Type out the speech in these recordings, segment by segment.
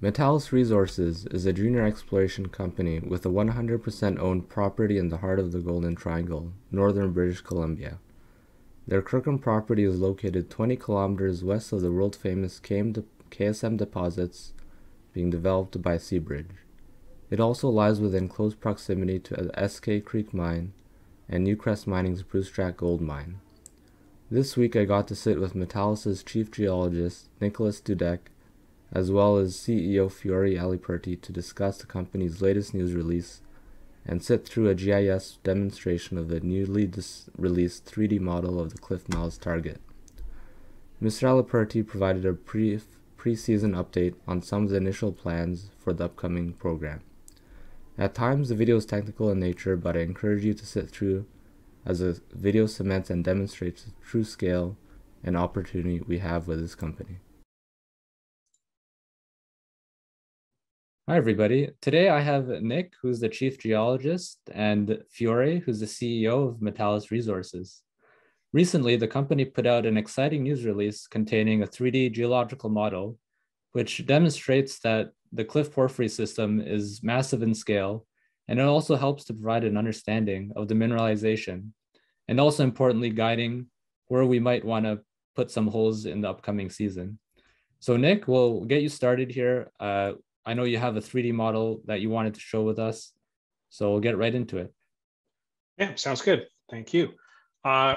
Metallis Resources is a junior exploration company with a 100% owned property in the heart of the Golden Triangle, northern British Columbia. Their Kirkham property is located 20 kilometers west of the world famous KSM deposits being developed by Seabridge. It also lies within close proximity to the Eskay Creek Mine and Newcrest Mining's Brucejack Gold Mine. This week I got to sit with Metallis's chief geologist, Nickolas Dudek, as well as CEO Fiore Aliperti to discuss the company's latest news release and sit through a GIS demonstration of the newly released 3D model of the Cliff Miles target. Mr. Aliperti provided a brief pre-season update on some of the initial plans for the upcoming program. At times the video is technical in nature, but I encourage you to sit through as the video cements and demonstrates the true scale and opportunity we have with this company. Hi, everybody. Today I have Nick, who's the chief geologist, and Fiore, who's the CEO of Metallis Resources. Recently, the company put out an exciting news release containing a 3D geological model, which demonstrates that the cliff porphyry system is massive in scale, and it also helps to provide an understanding of the mineralization, and also importantly, guiding where we might want to put some holes in the upcoming season. So Nick, we'll get you started here. Uh, I know you have a 3D model that you wanted to show with us, so we'll get right into it. Yeah, sounds good. Thank you. Uh,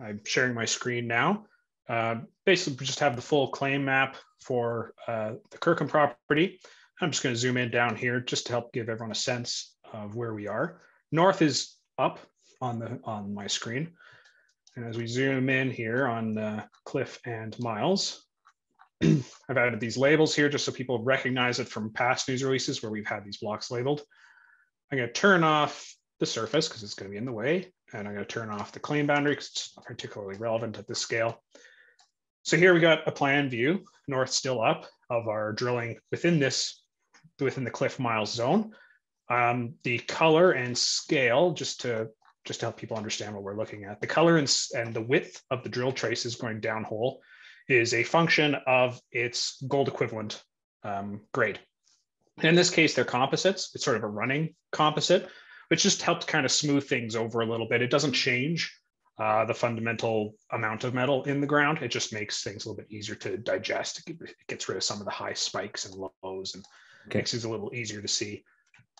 I'm sharing my screen now. Uh, basically, just have the full claim map for uh, the Kirkham property. I'm just going to zoom in down here just to help give everyone a sense of where we are. North is up on the on my screen. And as we zoom in here on Cliff and Miles, I've added these labels here just so people recognize it from past news releases where we've had these blocks labeled. I'm going to turn off the surface because it's going to be in the way. And I'm going to turn off the claim boundary because it's not particularly relevant at this scale. So here we got a plan view, north still up, of our drilling within this, within the Cliff Miles zone. Um, the color and scale, just to just to help people understand what we're looking at, the color and, and the width of the drill traces going downhole is a function of its gold equivalent um, grade. And in this case, they're composites. It's sort of a running composite, which just helps kind of smooth things over a little bit. It doesn't change uh, the fundamental amount of metal in the ground. It just makes things a little bit easier to digest. It gets rid of some of the high spikes and lows and okay. makes it a little easier to see.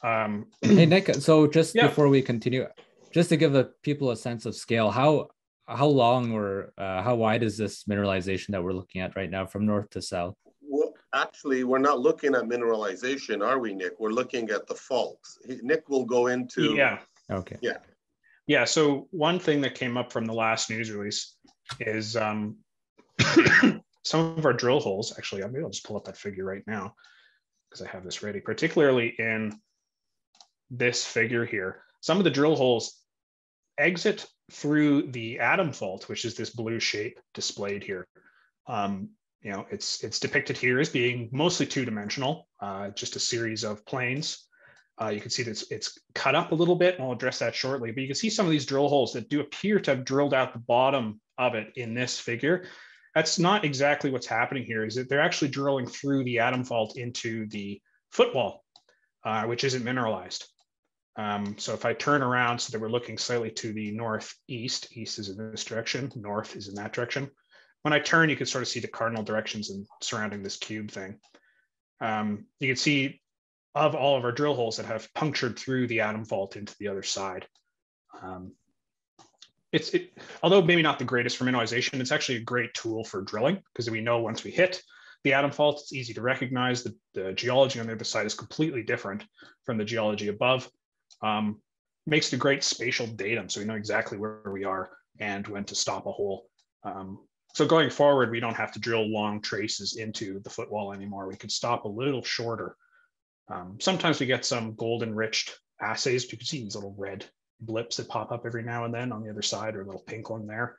Um, hey, Nick, so just yeah. before we continue, just to give the people a sense of scale, how how long or uh, how wide is this mineralization that we're looking at right now from north to south? Well, actually, we're not looking at mineralization, are we, Nick? We're looking at the faults. Nick will go into. Yeah. Okay. Yeah. Yeah. So one thing that came up from the last news release is um, some of our drill holes. Actually, maybe I'll just pull up that figure right now because I have this ready. Particularly in this figure here, some of the drill holes exit through the Adam fault, which is this blue shape displayed here. Um, you know, it's it's depicted here as being mostly two-dimensional, uh, just a series of planes. Uh, you can see that it's, it's cut up a little bit, and I'll address that shortly. But you can see some of these drill holes that do appear to have drilled out the bottom of it in this figure. That's not exactly what's happening here. Is that they're actually drilling through the Adam fault into the footwall, uh, which isn't mineralized. Um, so if I turn around so that we're looking slightly to the northeast, east is in this direction, north is in that direction. When I turn, you can sort of see the cardinal directions and surrounding this cube thing. Um, you can see of all of our drill holes that have punctured through the Adam fault into the other side. Um, it's it, although maybe not the greatest for mineralization, it's actually a great tool for drilling because we know once we hit the Adam fault, it's easy to recognize. The, the geology on the other side is completely different from the geology above um, makes a great spatial datum. So we know exactly where we are and when to stop a hole. Um, so going forward, we don't have to drill long traces into the footwall anymore. We could stop a little shorter. Um, sometimes we get some gold enriched assays. You can see these little red blips that pop up every now and then on the other side or a little pink one there.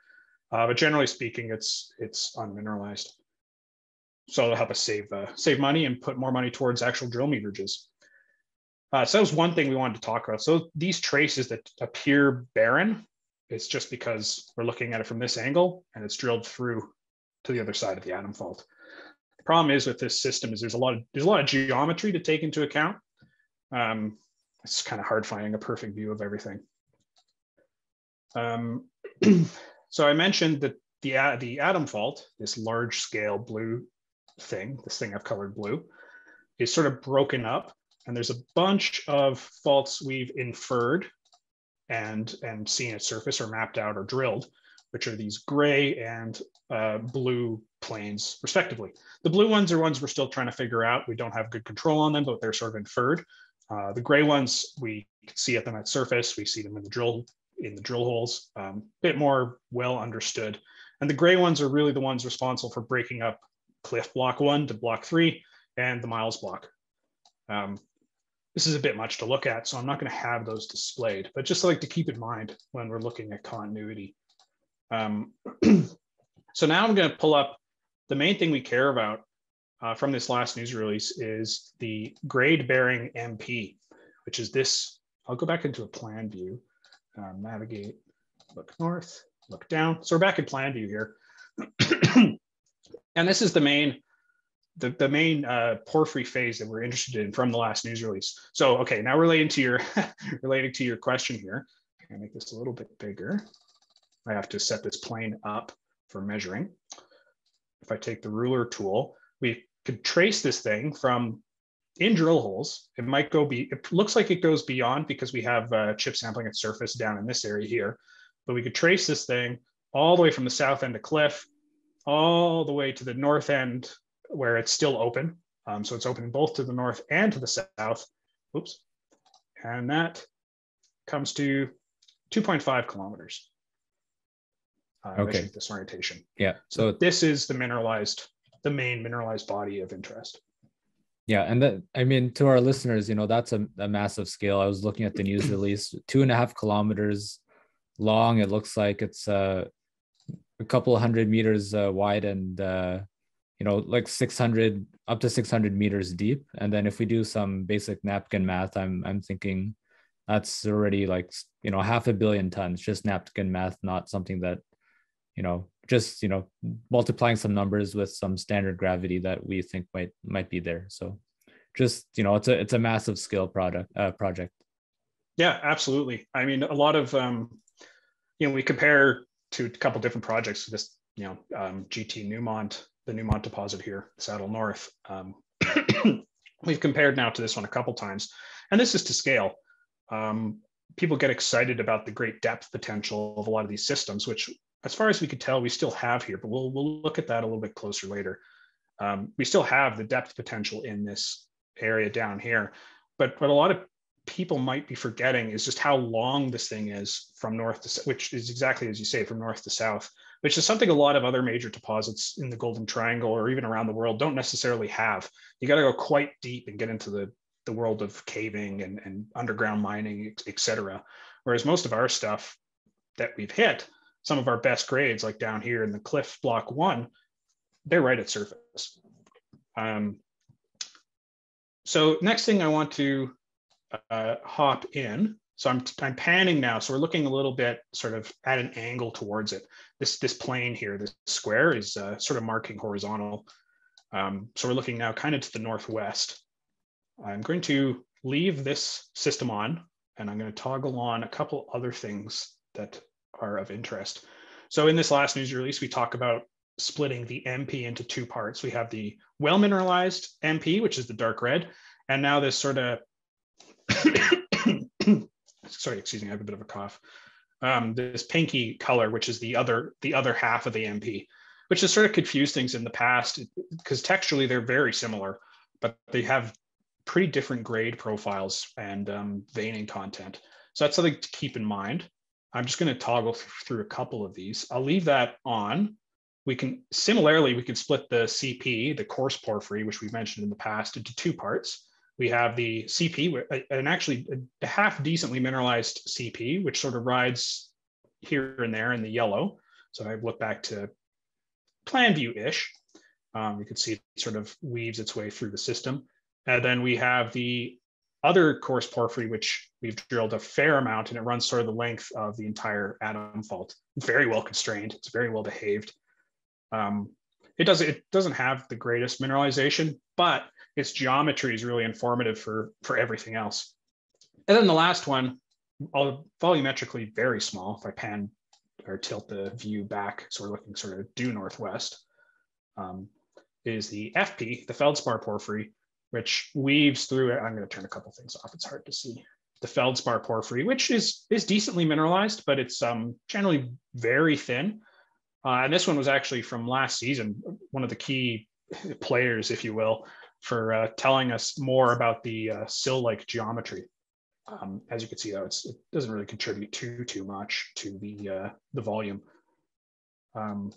Uh, but generally speaking, it's it's unmineralized. So it'll help us save uh, save money and put more money towards actual drill meterages. Uh, so that was one thing we wanted to talk about. So these traces that appear barren, it's just because we're looking at it from this angle and it's drilled through to the other side of the Adam fault. The problem is with this system is there's a lot of there's a lot of geometry to take into account. Um, it's kind of hard finding a perfect view of everything. Um, so I mentioned that the the Adam fault, this large scale blue thing, this thing I've colored blue, is sort of broken up, and there's a bunch of faults we've inferred and and seen at surface or mapped out or drilled, which are these gray and uh, blue planes respectively. The blue ones are ones we're still trying to figure out. We don't have good control on them, but they're sort of inferred. Uh, the gray ones, we see at them at surface. We see them in the drill in the drill holes, a um, bit more well understood. And the gray ones are really the ones responsible for breaking up cliff block one to block three and the miles block. Um, this is a bit much to look at, so I'm not going to have those displayed, but just like to keep in mind when we're looking at continuity. Um, so now I'm going to pull up the main thing we care about uh, from this last news release is the grade bearing MP, which is this. I'll go back into a plan view, uh, navigate, look north, look down. So we're back in plan view here. and this is the main the, the main uh, porphyry phase that we're interested in from the last news release. So, okay, now relating to your relating to your question here, gonna make this a little bit bigger. I have to set this plane up for measuring. If I take the ruler tool, we could trace this thing from in drill holes. It might go be, it looks like it goes beyond because we have uh, chip sampling at surface down in this area here, but we could trace this thing all the way from the south end of cliff, all the way to the north end where it's still open. Um, so it's open both to the north and to the south. Oops. And that comes to 2.5 kilometers. Uh, okay. This orientation. Yeah. So this is the mineralized, the main mineralized body of interest. Yeah, and that I mean to our listeners, you know, that's a, a massive scale. I was looking at the news release, two and a half kilometers long. It looks like it's uh, a couple hundred meters uh, wide and uh, you know like 600 up to 600 meters deep. And then if we do some basic napkin math i'm i'm thinking that's already like you know half a billion tons just napkin math not something that you know just you know multiplying some numbers with some standard gravity that we think might might be there. So just you know it's a it's a massive scale product uh, project. Yeah absolutely. I mean a lot of um you know we compare to a couple different projects this you know um, gt newmont the Newmont deposit here, Saddle North. Um, we've compared now to this one a couple times, and this is to scale. Um, people get excited about the great depth potential of a lot of these systems, which, as far as we could tell, we still have here, but we'll, we'll look at that a little bit closer later. Um, we still have the depth potential in this area down here, but what a lot of people might be forgetting is just how long this thing is from north to, which is exactly as you say, from north to south which is something a lot of other major deposits in the Golden Triangle or even around the world don't necessarily have. You got to go quite deep and get into the, the world of caving and, and underground mining, et cetera. Whereas most of our stuff that we've hit, some of our best grades, like down here in the cliff block one, they're right at surface. Um, so next thing I want to uh, hop in so I'm, I'm panning now. So we're looking a little bit sort of at an angle towards it. This, this plane here, this square is uh, sort of marking horizontal. Um, so we're looking now kind of to the northwest. I'm going to leave this system on and I'm going to toggle on a couple other things that are of interest. So in this last news release, we talk about splitting the MP into two parts. We have the well mineralized MP, which is the dark red, and now this sort of sorry, excuse me, I have a bit of a cough. Um, this pinky color, which is the other the other half of the MP, which has sort of confused things in the past because texturally they're very similar, but they have pretty different grade profiles and um, veining content. So that's something to keep in mind. I'm just going to toggle through a couple of these. I'll leave that on. We can similarly, we can split the CP, the coarse porphyry, which we've mentioned in the past, into two parts. We have the CP, an actually a half decently mineralized CP, which sort of rides here and there in the yellow. So I look back to plan view-ish. Um, you can see it sort of weaves its way through the system. And then we have the other coarse porphyry, which we've drilled a fair amount, and it runs sort of the length of the entire Adam fault. Very well constrained. It's very well behaved. Um, it does it doesn't have the greatest mineralization, but its geometry is really informative for for everything else. And then the last one, all volumetrically very small. If I pan or tilt the view back, so we're looking sort of due northwest, um, is the FP, the feldspar porphyry, which weaves through it. I'm going to turn a couple things off. It's hard to see. The feldspar porphyry, which is is decently mineralized, but it's um, generally very thin. Uh, and this one was actually from last season, one of the key players, if you will, for uh, telling us more about the uh, sill-like geometry. Um, as you can see, though, it doesn't really contribute too too much to the uh, the volume. Um,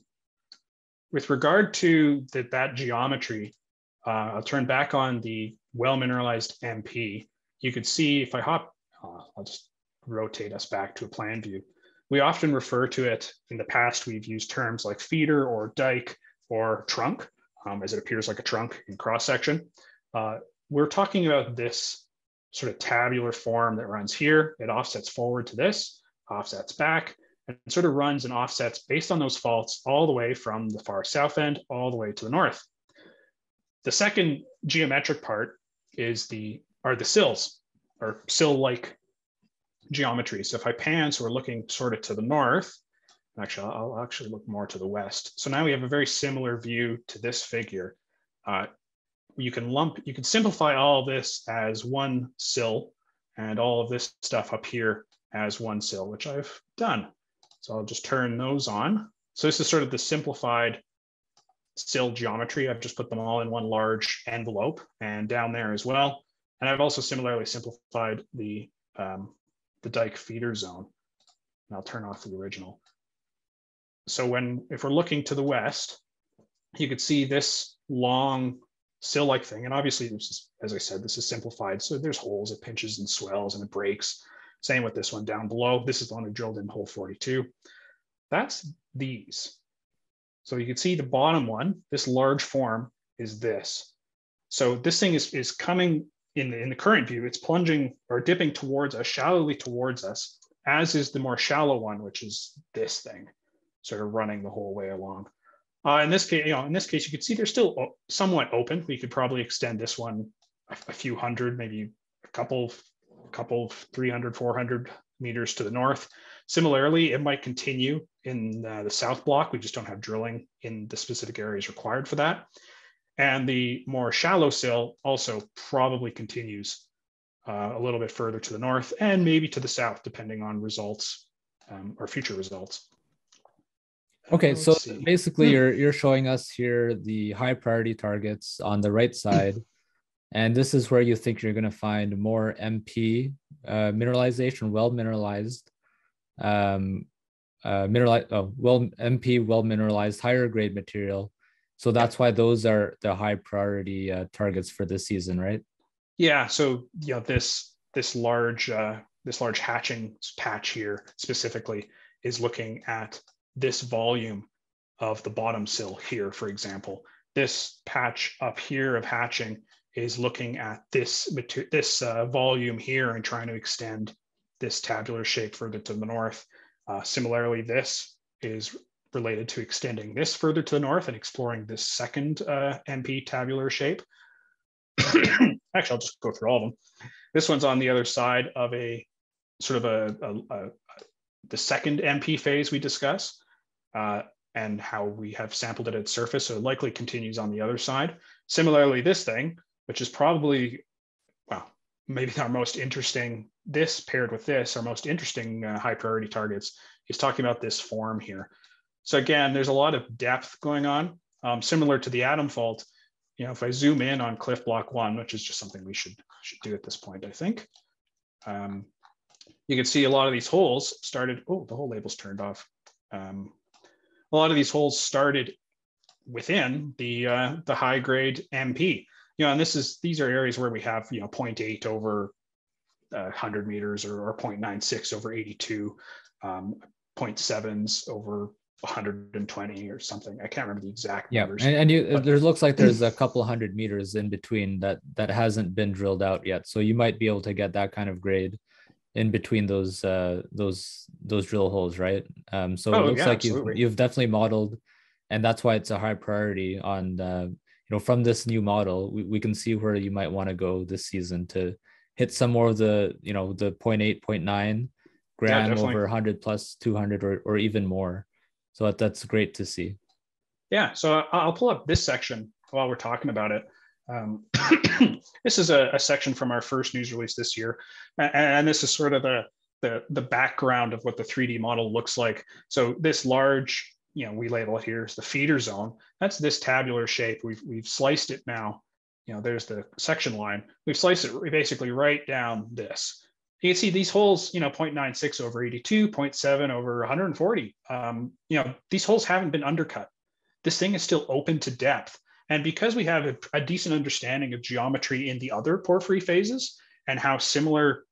with regard to the, that geometry, uh, I'll turn back on the well mineralized MP. You could see if I hop, uh, I'll just rotate us back to a plan view. We often refer to it in the past, we've used terms like feeder or dike or trunk, um, as it appears like a trunk in cross section. Uh, we're talking about this sort of tabular form that runs here. It offsets forward to this, offsets back, and sort of runs and offsets based on those faults all the way from the far south end all the way to the north. The second geometric part is the are the sills or sill-like geometry. So if I pan, so we're looking sort of to the north, actually, I'll actually look more to the west. So now we have a very similar view to this figure. Uh, you can lump, you can simplify all this as one sill and all of this stuff up here as one sill, which I've done. So I'll just turn those on. So this is sort of the simplified sill geometry. I've just put them all in one large envelope and down there as well. And I've also similarly simplified the um, the dike feeder zone. And I'll turn off the original. So when, if we're looking to the west, you could see this long sill-like thing. And obviously, this is, as I said, this is simplified. So there's holes, it pinches and swells and it breaks. Same with this one down below. This is the one drilled in hole 42. That's these. So you can see the bottom one, this large form is this. So this thing is, is coming in the, in the current view, it's plunging or dipping towards us, shallowly towards us, as is the more shallow one, which is this thing, sort of running the whole way along. Uh, in this case, you know, in this case, you can see they're still somewhat open. We could probably extend this one a, a few hundred, maybe a couple, a couple 300, 400 meters to the north. Similarly, it might continue in uh, the south block. We just don't have drilling in the specific areas required for that. And the more shallow sill also probably continues uh, a little bit further to the north and maybe to the south, depending on results um, or future results. Okay, Let's so see. basically, hmm. you're you're showing us here the high priority targets on the right side, and this is where you think you're going to find more MP uh, mineralization, well mineralized, um, uh, mineralized, oh, well MP well mineralized, higher grade material so that's why those are the high priority uh, targets for this season, right? Yeah. So know this this large uh, this large hatching patch here specifically is looking at this volume of the bottom sill here, for example. This patch up here of hatching is looking at this this uh, volume here and trying to extend this tabular shape further to the north. Uh, similarly, this is related to extending this further to the north and exploring this second uh, MP tabular shape. Actually, I'll just go through all of them. This one's on the other side of a sort of a, a, a the second MP phase we discuss uh, and how we have sampled it at surface. So it likely continues on the other side. Similarly, this thing, which is probably, well, maybe our most interesting, this paired with this, our most interesting uh, high priority targets is talking about this form here. So again, there's a lot of depth going on, um, similar to the Adam fault. You know, if I zoom in on cliff block one, which is just something we should should do at this point, I think. Um, you can see a lot of these holes started. Oh, the whole label's turned off. Um, a lot of these holes started within the uh, the high grade MP. You know, and this is these are areas where we have you know 0.8 over uh, 100 meters or, or 0.96 over 82, um, 0.7s over 120 or something. I can't remember the exact yeah. numbers. And, and you, there looks like there's a couple hundred meters in between that that hasn't been drilled out yet. So you might be able to get that kind of grade in between those uh those those drill holes, right? Um, so oh, it looks yeah, like you've you've definitely modeled and that's why it's a high priority on uh, you know from this new model we, we can see where you might want to go this season to hit some more of the you know the 0.8 0.9 gram yeah, over 100 plus 200 or, or even more so that, that's great to see. Yeah so i'll pull up this section while we're talking about it. Um, this is a, a, section from our first news release this year and, and this is sort of the, the the background of what the 3d model looks like. So this large you know we label it here as the feeder zone. That's this tabular shape. We've we've sliced it now. You know there's the section line. We've sliced it basically right down this you can see these holes, you know, 0.96 over 82, 0.7 over 140. Um, you know, these holes haven't been undercut. This thing is still open to depth. And because we have a, a decent understanding of geometry in the other porphyry phases and how similar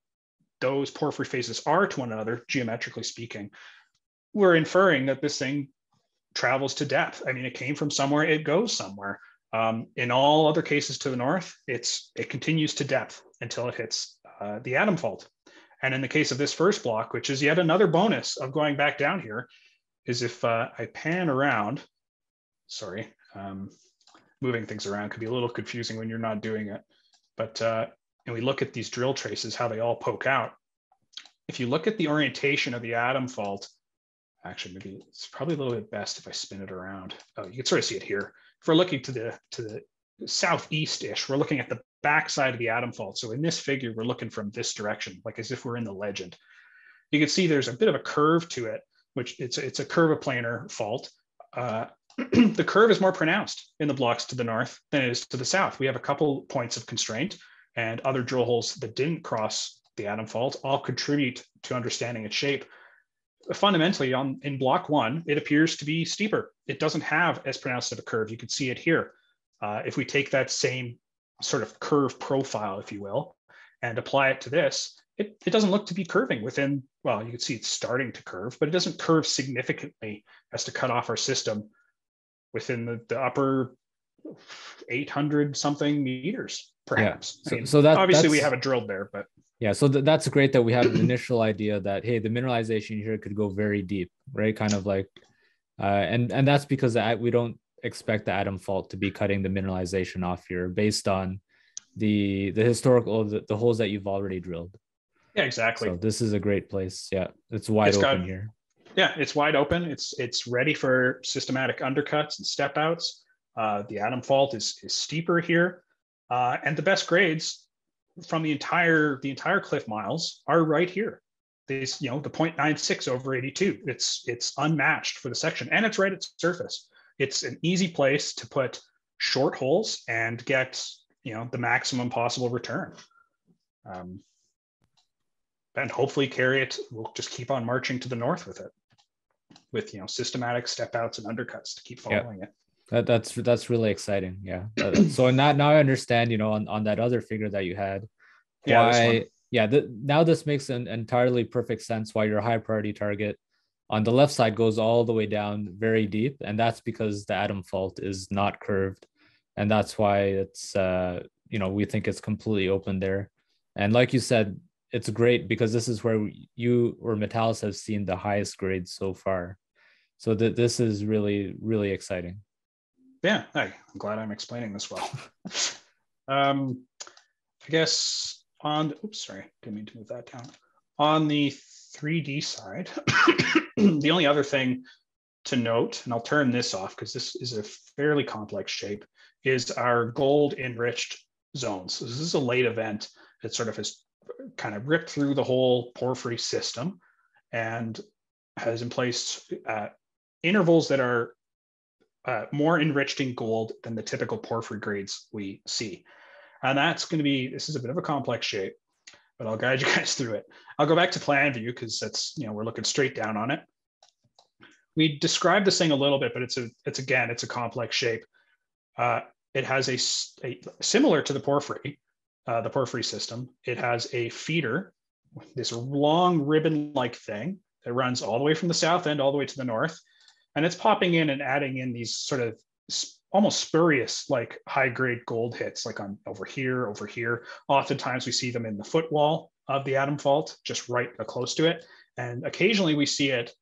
those porphyry phases are to one another, geometrically speaking, we're inferring that this thing travels to depth. I mean, it came from somewhere, it goes somewhere. Um, in all other cases to the north, it's it continues to depth until it hits uh, the Adam fault. And in the case of this first block, which is yet another bonus of going back down here, is if uh, I pan around, sorry, um, moving things around could be a little confusing when you're not doing it. But, uh, and we look at these drill traces, how they all poke out. If you look at the orientation of the Adam fault, actually maybe it's probably a little bit best if I spin it around. Oh, you can sort of see it here. If we're looking to the, to the southeast-ish, we're looking at the backside of the Adam fault. So in this figure, we're looking from this direction, like as if we're in the legend. You can see there's a bit of a curve to it, which it's, it's a curviplanar fault. Uh, the curve is more pronounced in the blocks to the north than it is to the south. We have a couple points of constraint and other drill holes that didn't cross the Adam fault all contribute to understanding its shape. Fundamentally, on in block one, it appears to be steeper. It doesn't have as pronounced of a curve. You can see it here. Uh, if we take that same sort of curve profile, if you will, and apply it to this, it, it doesn't look to be curving within, well, you can see it's starting to curve, but it doesn't curve significantly as to cut off our system within the, the upper 800 something meters, perhaps. Yeah. So, I mean, so that obviously we have it drilled there, but yeah, so th- that's great that we have an initial idea that hey, the mineralization here could go very deep, right? Kind of like, uh, and and that's because we don't expect the Adam fault to be cutting the mineralization off here based on the the historical the, the holes that you've already drilled. Yeah, exactly. So this is a great place. Yeah, it's wide it's open got, here. Yeah, it's wide open. It's it's ready for systematic undercuts and step outs. Uh, the Adam fault is is steeper here, uh, and the best grades from the entire the entire cliff miles are right here. These, you know, the 0.96 over 82. It's it's unmatched for the section, and it's right at surface it's an easy place to put short holes and get you know the maximum possible return. Um, and hopefully carry it. We'll just keep on marching to the north with it, with you know systematic step outs and undercuts to keep following it. That, that's that's really exciting. Yeah. Uh, so now now I understand. You know, on, on that other figure that you had, why? Yeah. yeah the, now this makes an entirely perfect sense why your high priority target on the left side goes all the way down very deep and that's because the Adam fault is not curved. And that's why it's uh you know we think it's completely open there. And like you said it's great because this is where you or Metallis have seen the highest grades so far. So that this is really really exciting. Yeah hey, i'm glad i'm explaining this well. Um i guess on oops sorry didn't mean to move that down. On the 3d side the only other thing to note, and I'll turn this off because this is a fairly complex shape, is our gold enriched zones. So this is a late event that sort of has kind of ripped through the whole porphyry system and has in place uh, intervals that are uh, more enriched in gold than the typical porphyry grades we see. And that's going to be, this is a bit of a complex shape but I'll guide you guys through it. I'll go back to plan view because that's, you know, we're looking straight down on it. We described this thing a little bit, but it's a, it's again, it's a complex shape. Uh, it has a, a, similar to the porphyry, uh, the porphyry system. It has a feeder, this long ribbon-like thing that runs all the way from the south end all the way to the north, and it's popping in and adding in these sort of almost spurious like high grade gold hits like on over here over here oftentimes we see them in the footwall of the adam fault just right close to it and occasionally we see it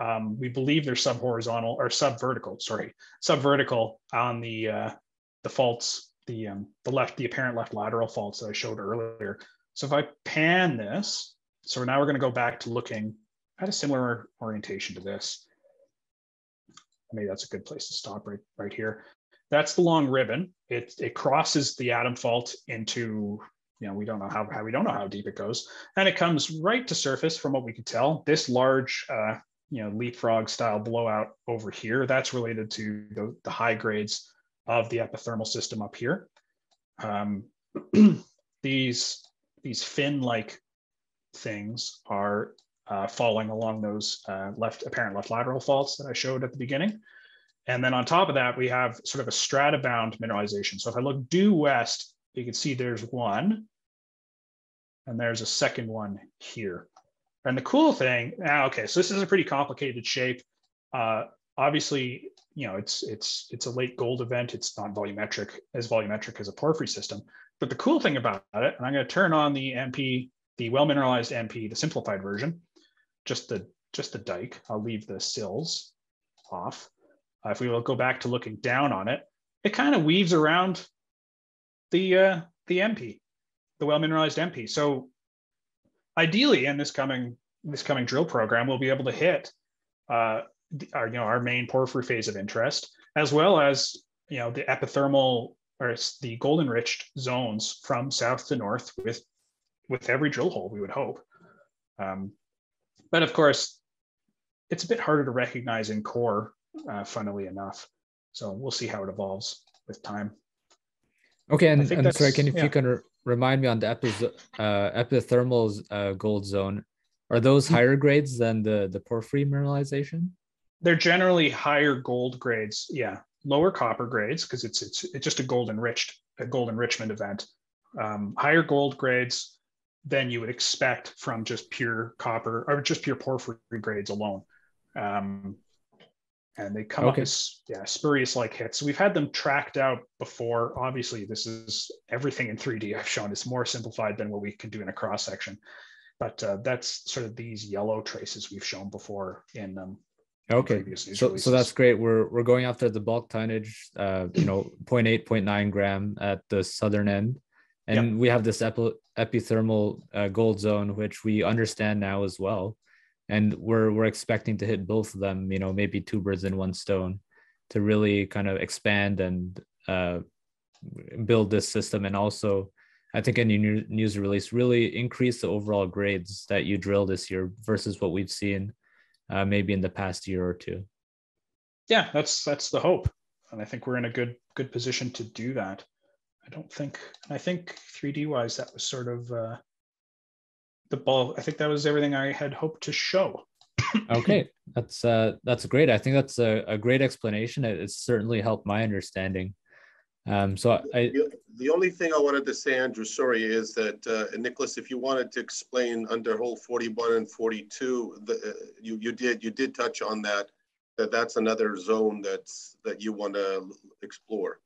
Um, we believe they're subhorizontal or subvertical, sorry, subvertical on the uh, the faults, the um, the left, the apparent left lateral faults that I showed earlier. So if I pan this, so now we're going to go back to looking at a similar orientation to this. Maybe that's a good place to stop right, right here. That's the long ribbon. It, it crosses the Adam fault into, you know, we don't know how, how we don't know how deep it goes. And it comes right to surface from what we could tell. This large, uh, you know, leapfrog style blowout over here, that's related to the, the high grades of the epithermal system up here. Um, these, these fin-like things are uh, falling along those uh, left apparent left lateral faults that I showed at the beginning. And then on top of that, we have sort of a strata bound mineralization. So if I look due west, you can see there's one, and there's a second one here. And the cool thing, now, ah, okay, so this is a pretty complicated shape. Uh, obviously, you know, it's it's it's a late gold event. It's not volumetric as volumetric as a porphyry system. But the cool thing about it, and I'm going to turn on the MP, the well mineralized MP, the simplified version, just the just the dike. I'll leave the sills off. Uh, if we will go back to looking down on it, it kind of weaves around the uh, the MP, the well mineralized MP. So ideally, in this coming this coming drill program, we'll be able to hit uh, our you know our main porphyry phase of interest, as well as you know the epithermal or the gold enriched zones from south to north with with every drill hole. We would hope. Um, but of course, it's a bit harder to recognize in core, uh, funnily enough. So we'll see how it evolves with time. Okay, and, and sorry, can if yeah. you can remind me on the epi, uh, epithermal uh, gold zone, are those mm-hmm. higher grades than the the porphyry mineralization? They're generally higher gold grades. Yeah, lower copper grades because it's it's it's just a gold enriched a gold enrichment event. Um, higher gold grades, than you would expect from just pure copper or just pure porphyry grades alone. Um, and they come okay. up as yeah spurious like hits. We've had them tracked out before. Obviously, this is everything in 3D I've shown. It's more simplified than what we can do in a cross section, but uh, that's sort of these yellow traces we've shown before in um, okay so, so that's great we're we're going after the bulk tonnage uh you know 0.8 0.9 gram at the southern end and yep. we have this epi- epithermal uh, gold zone which we understand now as well. And we're we're expecting to hit both of them you know maybe two birds in one stone to really kind of expand and uh, build this system. And also i think a new news release really increase the overall grades that you drill this year versus what we've seen uh, maybe in the past year or two. Yeah that's that's the hope. And i think we're in a good good position to do that I don't think, I think 3D wise, that was sort of uh, the ball. I think that was everything I had hoped to show. okay, that's uh, that's great. I think that's a, a great explanation. It, it's certainly helped my understanding. Um, so I, the, the only thing I wanted to say, Andrew, sorry, is that uh, Nickolas, if you wanted to explain under hole 41 and 42, the, uh, you you did you did touch on that. That that's another zone that's that you want to explore.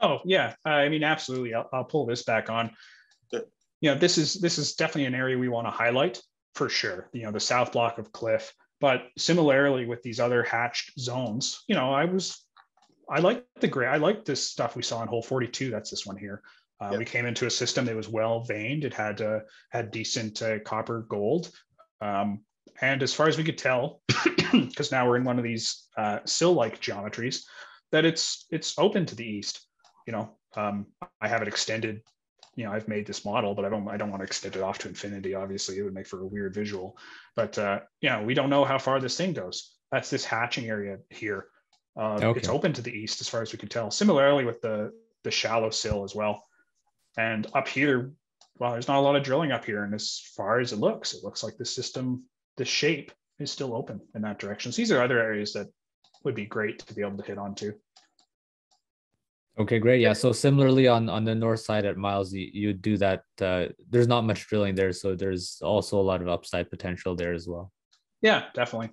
Oh yeah, I mean absolutely. I'll, I'll pull this back on. You know, this is this is definitely an area we want to highlight for sure. You know, the south block of cliff. But similarly with these other hatched zones, you know, I was I like the gray. I like this stuff we saw in hole 42. That's this one here. Uh, yep. We came into a system that was well veined. It had uh, had decent uh, copper gold, um, and as far as we could tell, because now we're in one of these uh, sill-like geometries, that it's it's open to the east you know, um, I have it extended. You know, I've made this model, but I don't I don't want to extend it off to infinity. Obviously, it would make for a weird visual. But uh, you know, we don't know how far this thing goes. That's this hatching area here. Uh, okay. It's open to the east as far as we can tell. Similarly with the the shallow sill as well. And up here, well, there's not a lot of drilling up here. And as far as it looks, it looks like the system, the shape is still open in that direction. So these are other areas that would be great to be able to hit on onto. Okay, great. Yeah. So similarly on on the north side at Miles, you, you do that. Uh, there's not much drilling there, so there's also a lot of upside potential there as well. Yeah, definitely.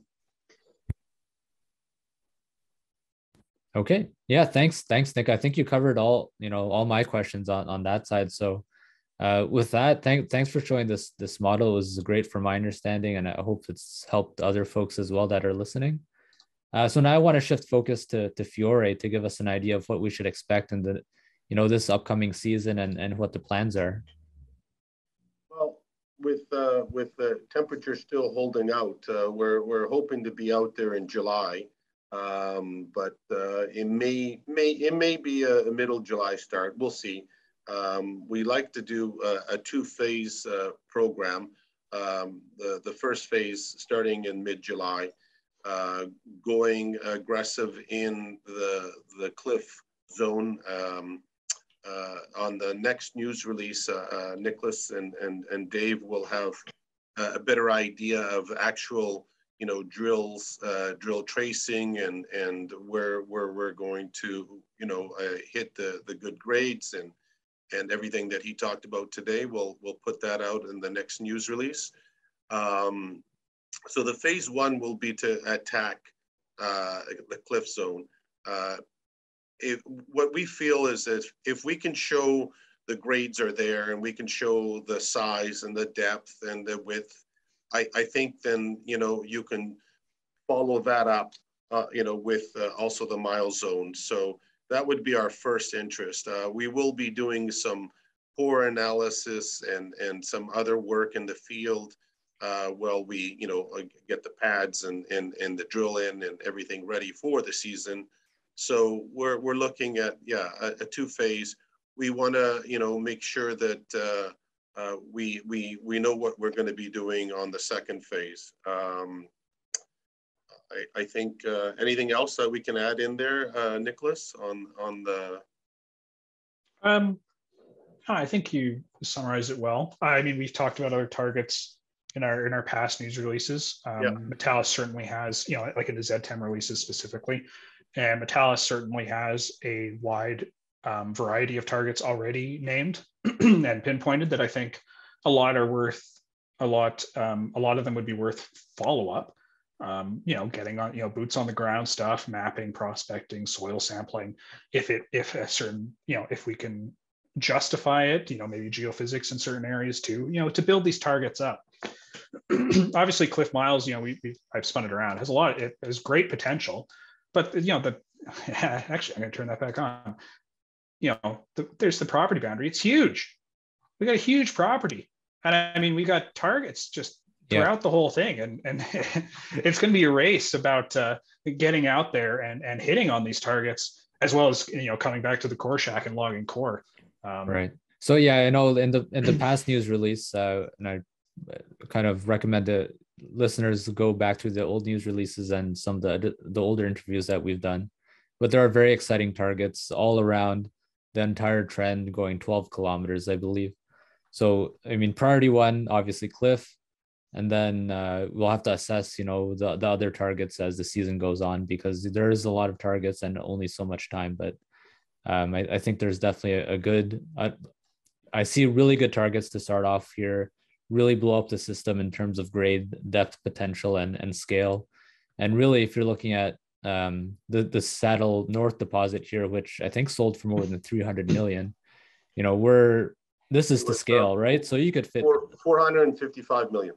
Okay. Yeah. Thanks. Thanks, Nick. I think you covered all you know all my questions on on that side. So uh, with that, thank, thanks for showing this this model. It was great for my understanding, and I hope it's helped other folks as well that are listening. Uh, so now I want to shift focus to to Fiore to give us an idea of what we should expect in the, you know, this upcoming season and and what the plans are. Well, with uh, with the temperature still holding out, uh, we're we're hoping to be out there in July, um, but uh, it may may it may be a, middle July start. We'll see. Um, we like to do a, a two-phase uh, program. Um, the, the first phase starting in mid-July, uh, going aggressive in the, the cliff zone. Um, uh, on the next news release, uh, uh, Nickolas and, and, and Dave will have a better idea of actual you know drills uh, drill tracing and and where where we're going to you know hit the the good grades and and everything that he talked about today. We'll, we'll put that out in the next news release. Um, so the phase one will be to attack uh, the cliff zone. Uh, if, what we feel is that if we can show the grades are there and we can show the size and the depth and the width, I, I think then, you know, you can follow that up, uh, you know, with uh, also the mile zone. So that would be our first interest. Uh, we will be doing some core analysis and, and some other work in the field uh, we, you know, uh, get the pads and, and, and the drill in and everything ready for the season. So we're, we're looking at, yeah, a, a two phase. We want to, you know, make sure that uh, uh, we, we, we know what we're going to be doing on the second phase. Um, I, I think uh, anything else that we can add in there, uh, Nickolas, on on the. Um, I think you summarized it well. I mean, we've talked about other targets in our in our past news releases. Um, yeah. Metallis certainly has, you know, like in the ZTEM releases specifically, and Metallis certainly has a wide um, variety of targets already named and pinpointed that I think a lot are worth a lot. Um, a lot of them would be worth follow up um, you know, getting on, you know, boots on the ground stuff, mapping, prospecting, soil sampling. If it, if a certain, you know, if we can justify it, you know, maybe geophysics in certain areas too, you know, to build these targets up. Obviously, Cliff Miles, you know, we, we I've spun it around, has a lot, it has great potential, but you know, the actually, I'm going to turn that back on. You know, the, there's the property boundary. It's huge. We got a huge property, and I mean, we got targets just throughout yeah. the whole thing and and it's going to be a race about uh, getting out there and and hitting on these targets as well as you know coming back to the core shack and logging core um, right so yeah i know in the in the past news release uh, and i kind of recommend the listeners go back to the old news releases and some of the the older interviews that we've done. But there are very exciting targets all around the entire trend going 12 kilometers i believe. So i mean priority one obviously cliff. And then uh, we'll have to assess you know the, the other targets as the season goes on because there is a lot of targets and only so much time. But um, I, I, think there's definitely a, a good uh, i see really good targets to start off here really blow up the system in terms of grade depth potential and, and scale and really if you're looking at um, the, the saddle north deposit here which i think sold for more than 300 million you know we're this is the scale right so you could fit 455 million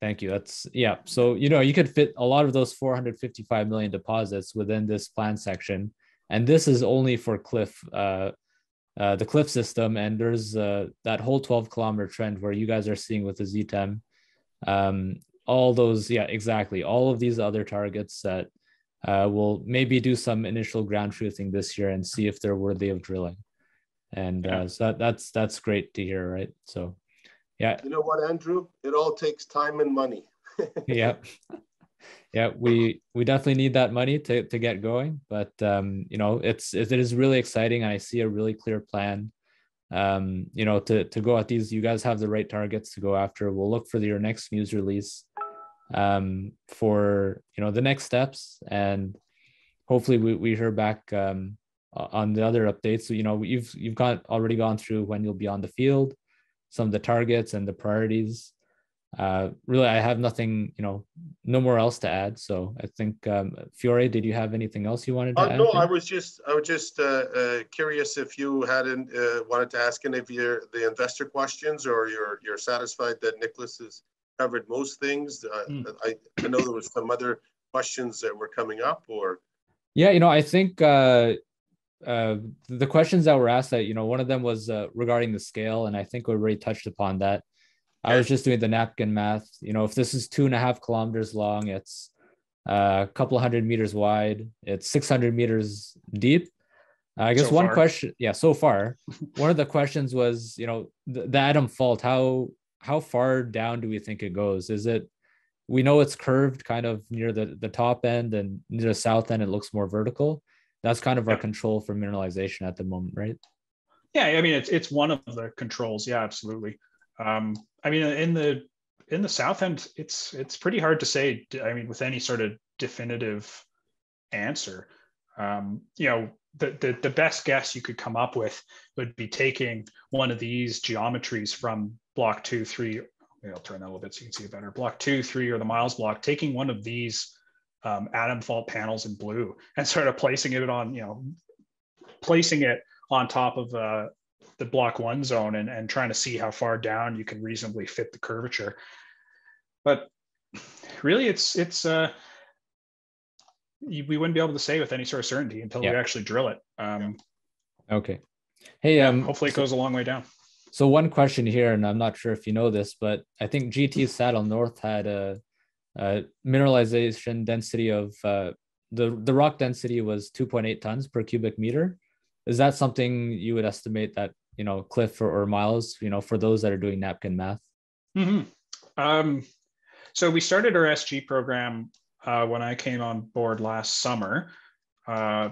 Thank you. That's yeah. So you know you could fit a lot of those 455 million deposits within this plan section, and this is only for Cliff, uh, uh, the Cliff system, and there's uh, that whole 12 kilometer trend where you guys are seeing with the ZTEM. Um, all those, yeah, exactly. All of these other targets that uh, will maybe do some initial ground truthing this year and see if they're worthy of drilling. And yeah. uh, so that, that's that's great to hear, right? So yeah. You know what, Andrew? It all takes time and money. yeah. Yeah, we we definitely need that money to to get going, but um, you know, it's it is really exciting and I see a really clear plan um, you know, to to go at these. You guys have the right targets to go after. We'll look for your next news release um for, you know, the next steps and hopefully we we hear back um on the other updates. So, you know, you've you've got already gone through when you'll be on the field some of the targets and the priorities. Uh, really, I have nothing, you know, no more else to add. So I think, um, Fiore, did you have anything else you wanted to Uh, add? no, there? I was just, I was just, uh, uh, curious if you hadn't, uh, wanted to ask any of your, the investor questions or you're, you're satisfied that Nickolas has covered most things? Uh, Hmm. I, I know there was some other questions that were coming up or, Yeah, you know, I think uh, uh, the questions that were asked that you know one of them was uh, regarding the scale, and I think we already touched upon that. I was just doing the napkin math. You know, if this is two and a half kilometers long, it's uh, a couple hundred meters wide. It's six hundred meters deep. I guess So one far. question, yeah, so far, one of the questions was, you know, the, the Adam fault. How how far down do we think it goes? Is it we know it's curved kind of near the, the top end and near the south end it looks more vertical that's kind of our Yeah. control for mineralization at the moment right Yeah, I mean it's it's one of the controls. Yeah, absolutely. Um, I mean in the in the south end, it's it's pretty hard to say. I mean, with any sort of definitive answer, um, you know, the, the the best guess you could come up with would be taking one of these geometries from block two, three. Maybe I'll turn that a little bit so you can see it better. Block two, three, or the miles block. Taking one of these um, atom fault panels in blue and sort of placing it on, you know, placing it on top of uh, the block one zone and, and trying to see how far down you can reasonably fit the curvature. But really, it's it's uh, we wouldn't be able to say with any sort of certainty until we actually drill it. Um, okay hey yeah, um hopefully, it goes a long way down. so one question here and i'm not sure if you know this but i think gt saddle north had a, a mineralization density of uh, the the rock density was 2.8 tons per cubic meter is that something you would estimate that you know cliff or, or miles you know for those that are doing napkin math hmm Um, so we started our SG program uh, when I came on board last summer, uh,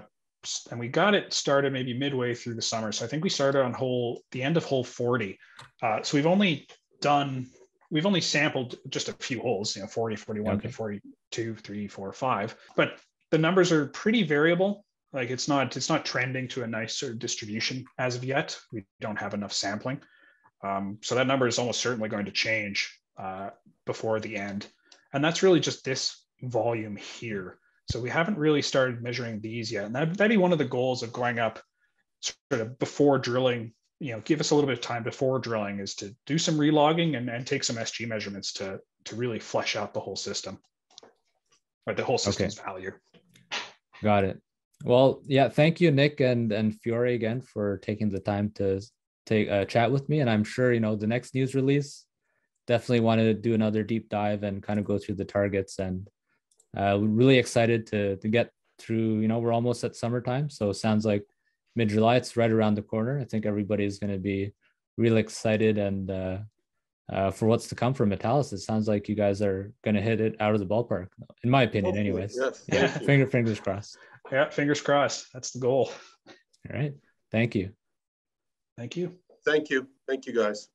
and we got it started maybe midway through the summer. So I think we started on hole the end of hole forty. Uh, so we've only done we've only sampled just a few holes, you know, 40, 41 Okay. 42, 3, 4, 5. But the numbers are pretty variable. Like it's not it's not trending to a nice sort of distribution as of yet. We don't have enough sampling. Um, so that number is almost certainly going to change uh, before the end. And that's really just this volume here. So we haven't really started measuring these yet. And that, that'd be one of the goals of going up sort of before drilling, you know, give us a little bit of time before drilling is to do some relogging and, and take some SG measurements to, to really flesh out the whole system or the whole system's value. Got it. Well, yeah, thank you, Nick and and Fiore again for taking the time to take a chat with me. And I'm sure you know the next news release definitely want to do another deep dive and kind of go through the targets. And uh, we're really excited to to get through. You know, we're almost at summertime, so it sounds like mid July. It's right around the corner. I think everybody's going to be really excited and uh, uh, for what's to come from Metallis. It sounds like you guys are going to hit it out of the ballpark, in my opinion, Hopefully, anyways. yes, Yeah, finger fingers crossed. Yeah, fingers crossed. That's the goal. All right. Thank you. Thank you. Thank you. Thank you, guys.